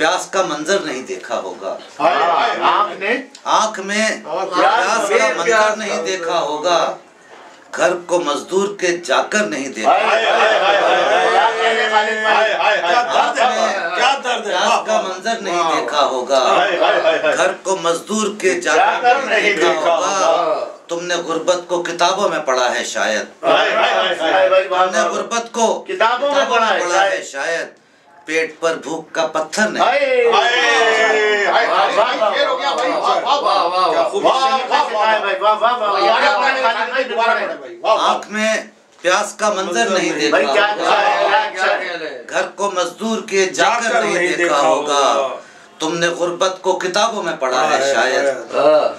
प्यास का मंजर नहीं देखा होगा आँख ने आँख में प्यास का मंजर नहीं देखा होगा घर को मजदूर के जाकर नहीं देखा है है प्यास का मंजर नहीं देखा होगा घर को मजदूर के जाकर नहीं देखा होगा तुमने गुर्बत को किताबों में पढ़ा है शायद तुमने गुर्बत को किताबों में पढ़ा है शायद। पेट पर भूख का पत्थर नहीं। हाय आँख में प्यास का मंजर नहीं देखा भाई क्या होगा। घर को मजदूर के जाकर नहीं देखा होगा। तुमने गुर्बत को किताबों में पढ़ा है शायद।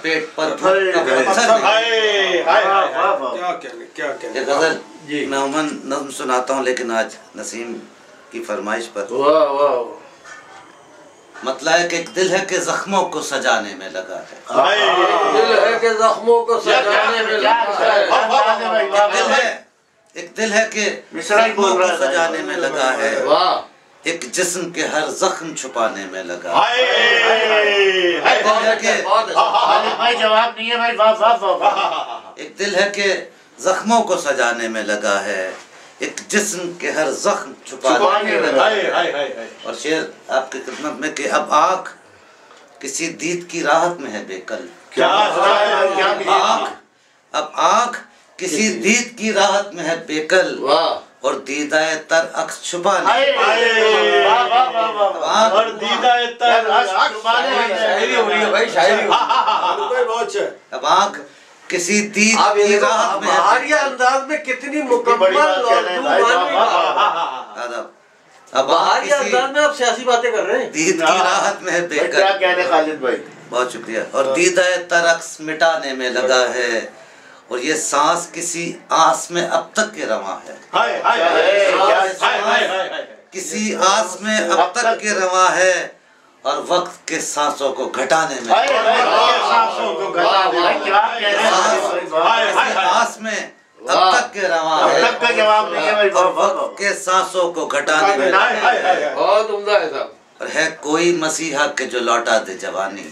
पेट पर गज़ल जी। मैं उमन नज्म सुनाता हूँ लेकिन आज नसीम की फरमाइश पर। मतलब है कि एक दिल है कि जख्मों को सजाने में लगा है। दिल है कि जख्मों को सजाने में लगा है। एक दिल है एक दिल है कि ही जख्मों को सजाने में लगा है। वाह। एक जिस्म के हर जख्म छुपाने में लगा है। हाय। बहुत भाई जवाब नहीं है भाई वाह वाह वाह वाह। एक दिल है कि जख्मों को सजाने में लगा है। एक जिस्म के हर जख्म छुपाने है और शेर आपकी खिदमत में कि अब आँख किसी दीद की राहत में है बेकल। क्या क्या आँख अब आँख किसी दीद की राहत में है बेकल। और दीदाए तर अक्स छुपा और शायरी हो रही है भाई शायरी हो है। अच्छा अब आँख किसी दीद आप ये में है अंदाज में कितनी मुकम्मल हैं है। अब अंदाज में आप सियासी बातें कर रहे हैं। दीद की राहत में है क्या कहने खालिद भाई? बहुत शुक्रिया। और दीदाए तर अक्स मिटाने में लगा है। और ये सांस किसी आस में अब तक के रवा है। हाय हाय हाय हाय हाय हाय किसी आस में अब तक के रवा है। और वक्त के सांसों को घटाने में सांसों हैं में अब तक के रवा है है और वक्त के सांसों को घटाने में बहुत उम्दा है साहब और है कोई मसीहा के जो लौटा दे जवानी है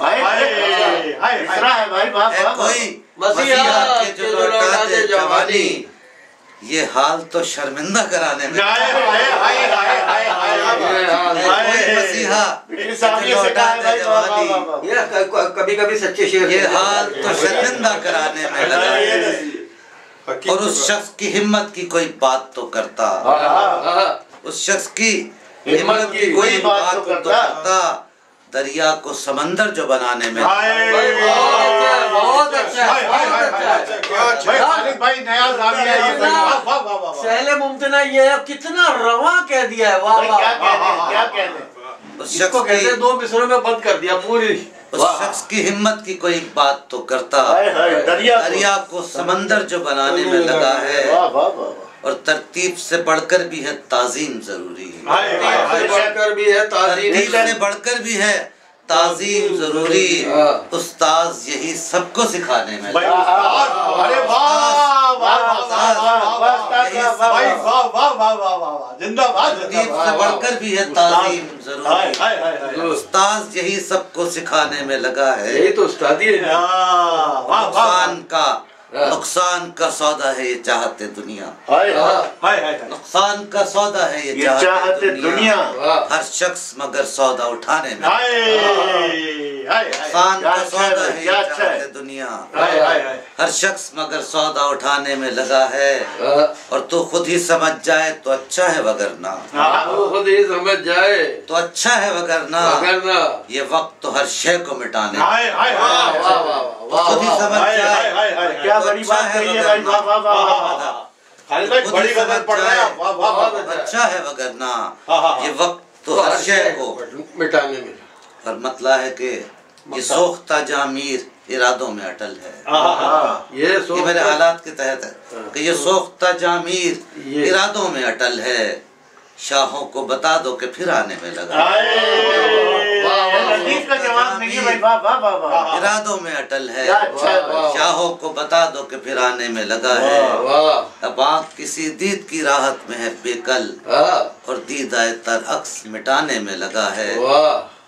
है कोई मसीहा के जो लौटा दे जवानी। ये हाल तो शर्मिंदा कराने में। है है। है ये कभी कभी सच्चे शेर ये हाल तो शर्मिंदा कराने में लगा और उस शख्स की हिम्मत की कोई बात तो करता। उस शख्स की हिम्मत की कोई बात तो करता। दरिया को समंदर जो बनाने में बहुत अच्छा है बहुत अच्छा भाई नया जामिया ये वाह वाह वाह वाह। पहले मुमतना ये है कितना रवा कह दिया है वाह क्या वाह कहने क्या कहने हैं? इसको शख्स कहते की दो मिसरों में बंद कर दिया पूरी। उस शख्स की हिम्मत की कोई बात तो करता। हाय हाय दरिया को- दरिया को समंदर जो बनाने में लगा है। वाह वाह वाह वाह। और तरतीब से बढ़कर भी है ताजीम ज़रूरी है। बढ़कर भी है ताजीम। से बढ़कर भी है। ताजीम ज़रूरी उस्ताद यही सबको सिखाने में भाई उस्ताद, अरे वाह वाह वाह वाह वाह वाह वाह भाई वाह वाह वाह वाह वाह वाह जिंदाबाद तरतीब से जिंदाबाद बढ़कर भी है ताजीम ज़रूरी हाय हाय हाय उस्ताज यही सबको सिखाने में लगा है यही तो उस्तादी है वाह वाह नुकसान का हाँ। नुकसान का सौदा है ये चाहते दुनिया। हाय हाय। हाँ, नुकसान का सौदा है ये ये चाहते दुनिया। हर शख्स मगर सौदा उठाने में। हाय हाय हाय। नुकसान का सौदा है, है ये चाहते दुनिया। हाय हाय हाय। हर शख्स मगर सौदा उठाने में लगा है। हाँ, और तू खुद ही समझ जाए तो अच्छा है वगरना वो खुद ही समझ जाए। तो अच्छा है वगरना अगर ना। ये वक्त तो हर शय को मिटाने। हाय हाय वाह हाय। वाह वाह वाह खुद ही समझ जाए। क्या बड़ी अच्छा बात है कही है भाई वाह वाह वाह वाह वाह। खालिद बड़ी गज़ल पढ़ रहे हैं। वाह वाह वाह अच्छा है वगरना हाँ, हाँ, हाँ। ये वक्त तो हर शय को मिटाने में। और मतलब है कि ये सोख्ता जामीर इरादों में अटल है। हाँ ये ये मेरे हालात के तहत है कि ये सोख्ता जामीर इरादों में अटल है। शाहों को बता दो कि फिर आने में लगा। वाह, वाह, लतीफ का जवाब नहीं है भाई वाह वाह वाह वाह। इरादों में अटल है। अच्छा है वाह, भाई वाह। शाहों को बता दो कि फिर आने में लगा है। अब आँख किसी दीद की राहत में है बेकल। और और दीदाए तर अक्स मिटाने में लगा है।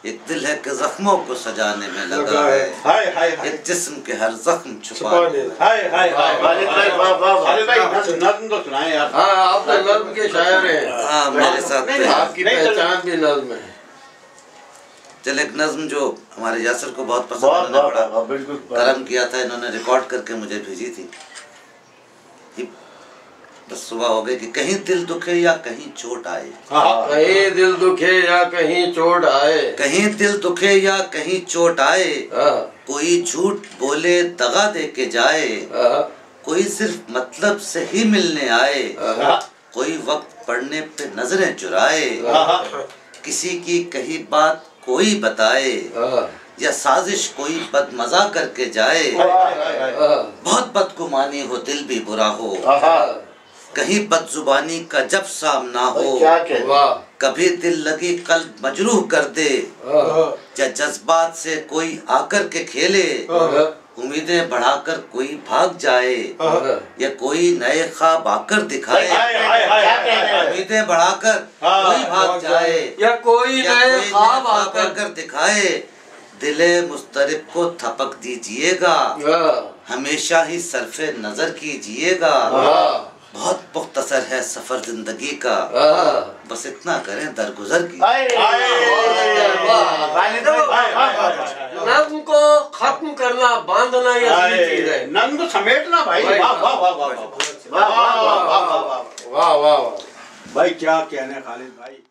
एक दिल है कि जख्मों को सजाने में लगा लगा है। है। हाय हाय हाय। एक जिस्म के हर जख्म छुपा छुपाने हाय हाय हाय खालिद भाई वाह वाह वाह खालिद भाई नज्म नज्म तो सुनाए यार। हाँ आप तो नज्म के शायर हैं। हाँ मेरे साथ नहीं, थे। नहीं, आपकी पहचान भी नज्म है। चल एक नज्म जो हमारे यासर को बहुत पसंद बड़ा वाह बिल्कुल। कर्म किया था इन्होंने रिकॉर्ड करके मुझे भेजी थी। बस सुबह हो गई कि कहीं दिल दुखे या कहीं चोट आए। हाँ। कहीं दिल दुखे या कहीं चोट आए। कहीं दिल दुखे या कहीं चोट आए हाँ, कोई झूठ बोले दगा दे के जाए हाँ, कोई सिर्फ़ मतलब से ही मिलने आए हाँ, कोई वक्त पढ़ने पे नज़रें चुराए हाँ। किसी की कही बात कोई बताए हाँ, या साजिश कोई बदमजा करके जाए। हाँ, बहुत बदगुमानी हो दिल भी बुरा हो। हाँ। कहीं बदजुबानी का जब सामना हो। क्या कह वाह। कभी दिल लगी कल मजरूह कर दे। हाँ, या जज्बात से कोई आकर के खेले। हाँ, उम्मीदें बढ़ाकर कोई भाग जाए। हाँ, या कोई नए ख्वाब आकर दिखाए। हैं? उम्मीदें बढ़ाकर हाँ, कोई भाग जाए। या कोई नए ख्वाब आकर दिखाए। दिले मुस्तरब को थपक दीजिएगा। हाँ, हमेशा ही सरफे नज़र कीजिएगा। हाँ, बहुत मुख्तसर है सफ़र ज़िंदगी का। बस इतना करें दरगुजर की। हाय वाह। खालिद भाई वाह वाह वाह नज्म को खत्म करना बांधना ये असली चीज़ है। नंद समेटना भाई। भाई, वाह वाह वाह वाह वाह। वाह वाह वाह वाह वाह वाह। वाह भाई क्या कहने खालिद भाई?